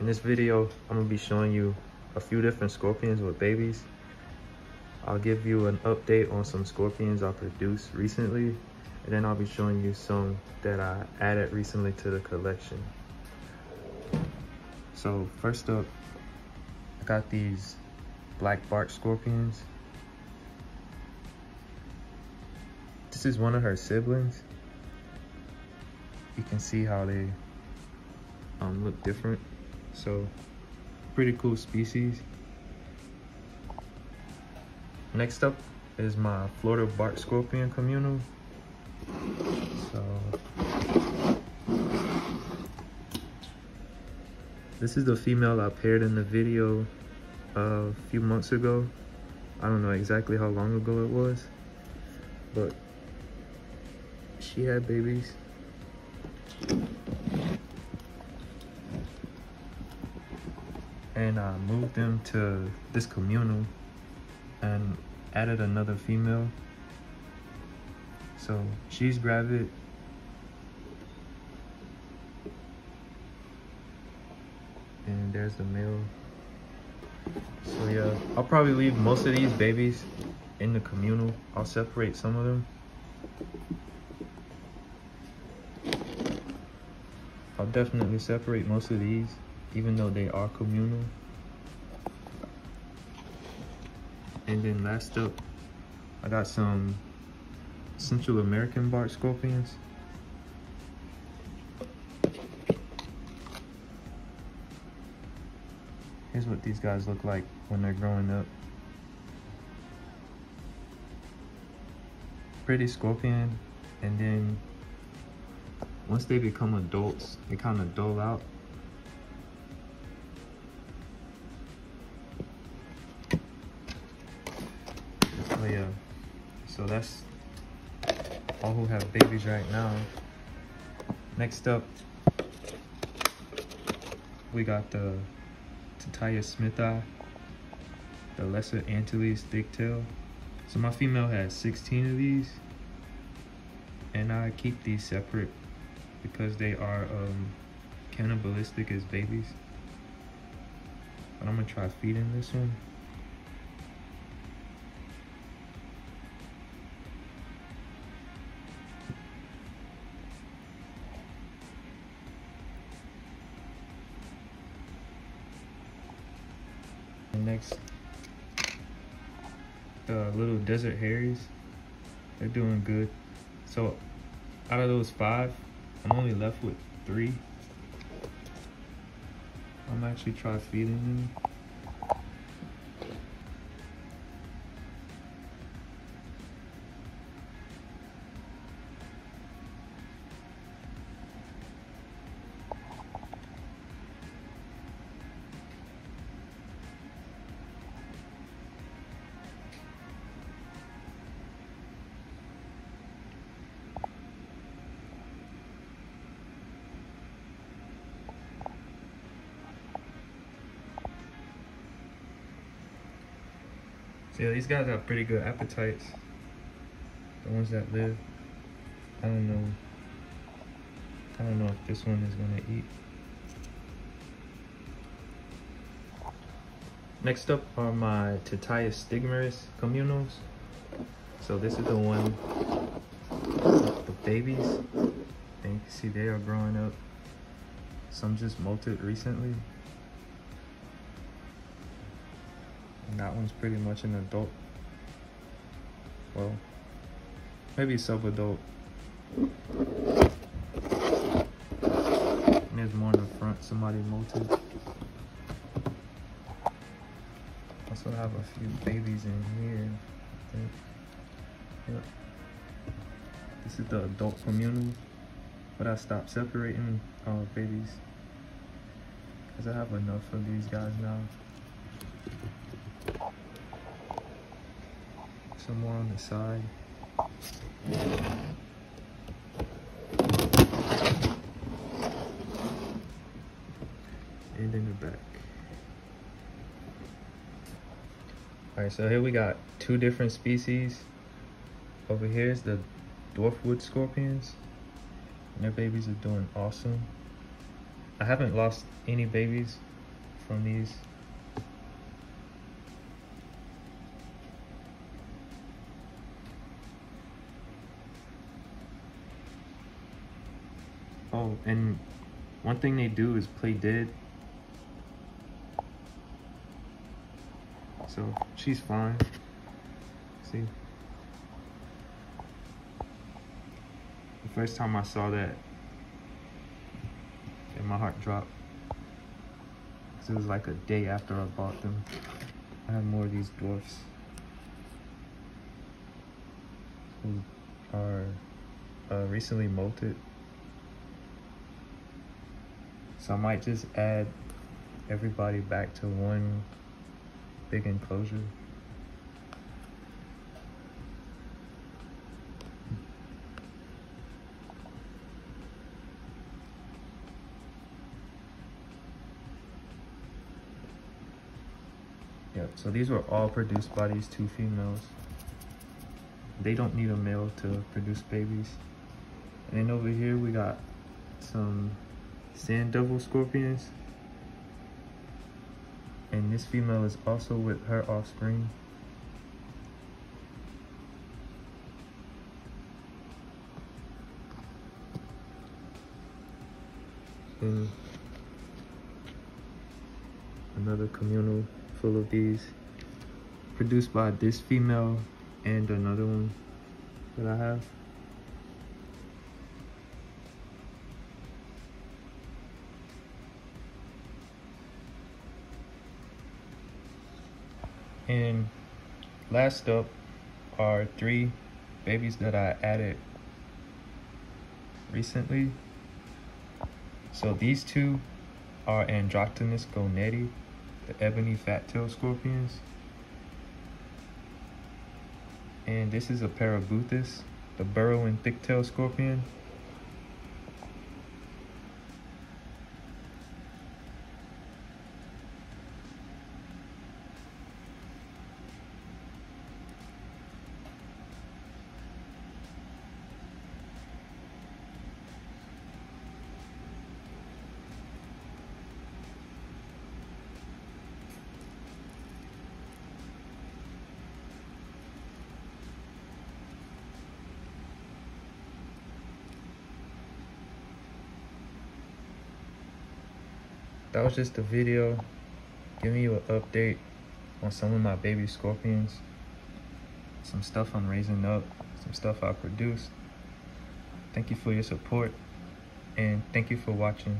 In this video, I'm gonna be showing you a few different scorpions with babies. I'll give you an update on some scorpions I produced recently, and then I'll be showing you some that I added recently to the collection. So first up, I got these black bark scorpions. This is one of her siblings. You can see how they um, look different. So pretty cool species. Next up is my Florida bark scorpion communal. So this is the female I paired in the video a few months ago. I don't know exactly how long ago it was, but she had babies. And I moved them to this communal and added another female. So she's gravid. And there's the male. So yeah, I'll probably leave most of these babies in the communal. I'll separate some of them. I'll definitely separate most of these, even though they are communal. And then last up, I got some Central American bark scorpions. Here's what these guys look like when they're growing up. Pretty scorpion, and then once they become adults, they kind of dull out. So that's all who have babies right now. Next up, we got the Tityus smithii, the lesser Antilles thicktail. So my female has 16 of these, and I keep these separate because they are um, cannibalistic as babies. But I'm gonna try feeding this one. The little desert hairies. They're doing good. So out of those five, I'm only left with three. I'm actually try feeding them. Yeah, these guys have pretty good appetites. The ones that live. I don't know. I don't know if this one is gonna eat. Next up are my Tityus stigmurus communals. So this is the one the babies. And you can see they are growing up. Some just molted recently. That one's pretty much an adult. Well, maybe sub-adult. There's more in the front, somebody molted. Also have a few babies in here. Yep. This is the adult communal, but I stopped separating uh, babies because I have enough of these guys now. Some more on the side. And in the back. Alright, so here we got two different species. Over here is the dwarfwood scorpions. And their babies are doing awesome. I haven't lost any babies from these. Oh, and one thing they do is play dead. So she's fine. See? The first time I saw that, and my heart dropped. Cause It was like a day after I bought them. I have more of these dwarfs. Who are uh, recently molted. So I might just add everybody back to one big enclosure. Yep, so these were all produced by these two females. They don't need a male to produce babies. And then over here we got some sand devil scorpions. And this female is also with her offspring. And another communal full of these produced by this female and another one that I have. And last up are three babies that I added recently. So these two are Androctonus gonneti, the ebony fat-tail scorpions. And this is a Parabuthus, the burrowing thick-tail scorpion. That was just a video giving you an update on some of my baby scorpions. Some stuff i'm raising up some stuff i produced thank you for your support and thank you for watching